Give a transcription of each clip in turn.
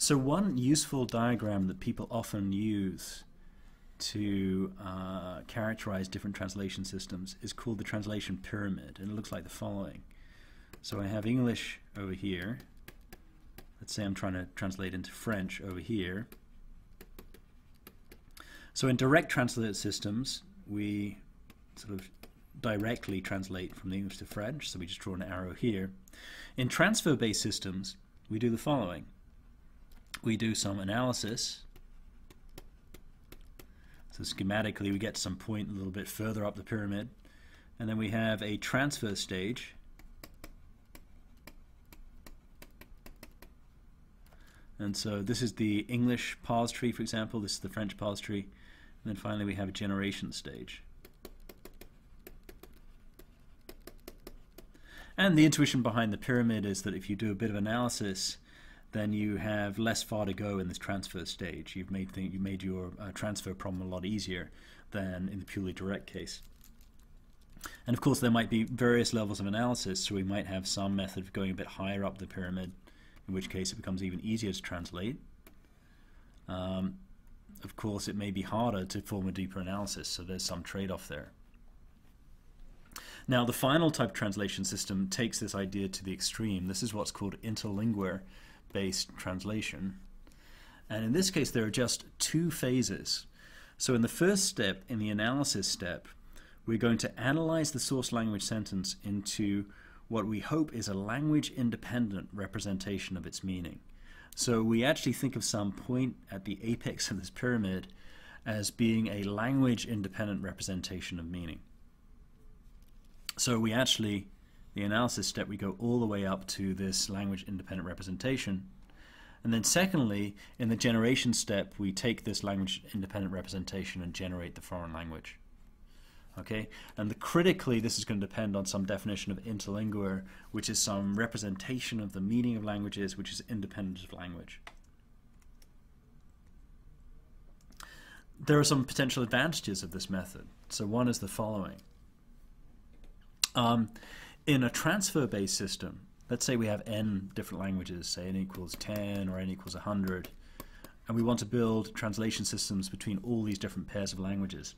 So one useful diagram that people often use to uh, characterize different translation systems is called the translation pyramid, and it looks like the following. So I have English over here. Let's say I'm trying to translate into French over here. So in direct translate systems, we sort of directly translate from the English to French, so we just draw an arrow here. In transfer-based systems, we do the following we do some analysis. So schematically we get some point a little bit further up the pyramid and then we have a transfer stage and so this is the English parse tree for example, this is the French parse tree and then finally we have a generation stage. And the intuition behind the pyramid is that if you do a bit of analysis then you have less far to go in this transfer stage. You've made you made your uh, transfer problem a lot easier than in the purely direct case. And of course, there might be various levels of analysis. So we might have some method of going a bit higher up the pyramid, in which case it becomes even easier to translate. Um, of course, it may be harder to form a deeper analysis, so there's some trade-off there. Now, the final type translation system takes this idea to the extreme. This is what's called interlingual based translation. And in this case, there are just two phases. So in the first step, in the analysis step, we're going to analyze the source language sentence into what we hope is a language independent representation of its meaning. So we actually think of some point at the apex of this pyramid as being a language independent representation of meaning. So we actually the analysis step, we go all the way up to this language independent representation. And then secondly, in the generation step, we take this language independent representation and generate the foreign language. Okay, and the, critically, this is going to depend on some definition of interlingual, which is some representation of the meaning of languages, which is independent of language. There are some potential advantages of this method. So one is the following. Um, in a transfer-based system, let's say we have n different languages, say n equals 10 or n equals 100, and we want to build translation systems between all these different pairs of languages.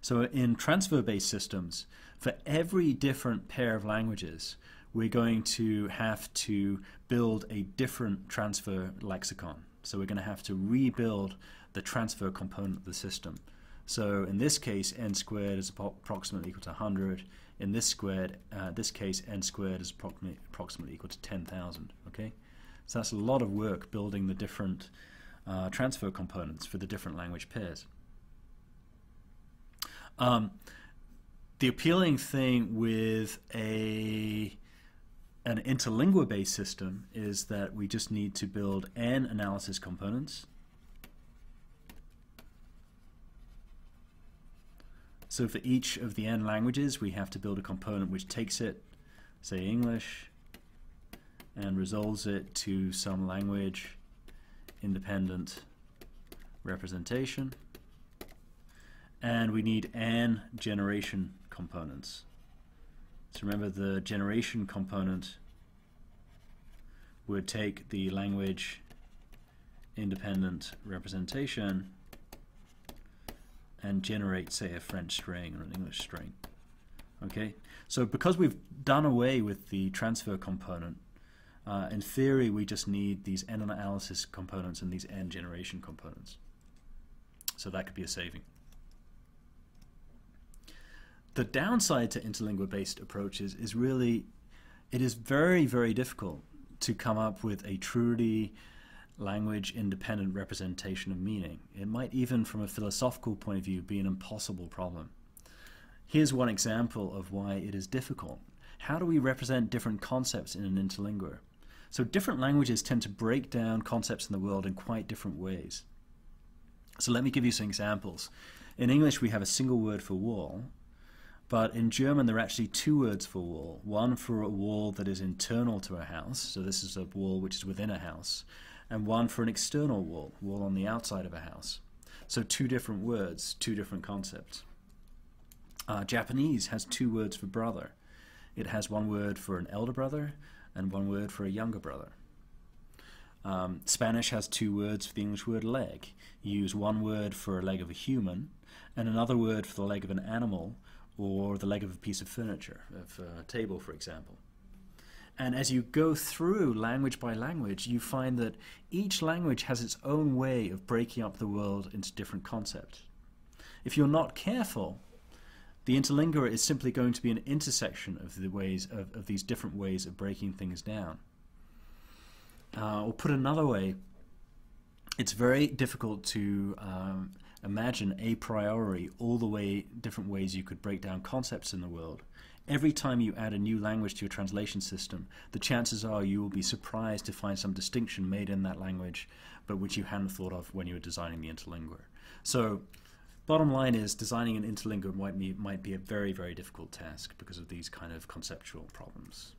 So in transfer-based systems, for every different pair of languages, we're going to have to build a different transfer lexicon. So we're going to have to rebuild the transfer component of the system. So in this case, n squared is approximately equal to 100. In this squared, uh, this case, n squared is approximately, approximately equal to 10,000. Okay, so that's a lot of work building the different uh, transfer components for the different language pairs. Um, the appealing thing with a an interlingua-based system is that we just need to build n analysis components So for each of the n languages, we have to build a component which takes it, say English, and resolves it to some language independent representation. And we need n generation components. So remember the generation component would take the language independent representation and generate, say, a French string or an English string. Okay, so because we've done away with the transfer component, uh, in theory we just need these n analysis components and these n generation components. So that could be a saving. The downside to interlingua-based approaches is really it is very, very difficult to come up with a truly language independent representation of meaning. It might even, from a philosophical point of view, be an impossible problem. Here's one example of why it is difficult. How do we represent different concepts in an interlingua? So different languages tend to break down concepts in the world in quite different ways. So let me give you some examples. In English we have a single word for wall, but in German there are actually two words for wall. One for a wall that is internal to a house, so this is a wall which is within a house, and one for an external wall, wall on the outside of a house. So two different words, two different concepts. Uh, Japanese has two words for brother. It has one word for an elder brother and one word for a younger brother. Um, Spanish has two words for the English word leg. You use one word for a leg of a human and another word for the leg of an animal or the leg of a piece of furniture, of a table, for example. And as you go through language by language, you find that each language has its own way of breaking up the world into different concepts. If you're not careful, the interlingua is simply going to be an intersection of the ways of, of these different ways of breaking things down. Uh, or put another way, it's very difficult to um, imagine a priori all the way different ways you could break down concepts in the world. Every time you add a new language to your translation system, the chances are you will be surprised to find some distinction made in that language, but which you hadn't thought of when you were designing the interlingua. So, bottom line is designing an interlingua might be, might be a very, very difficult task because of these kind of conceptual problems.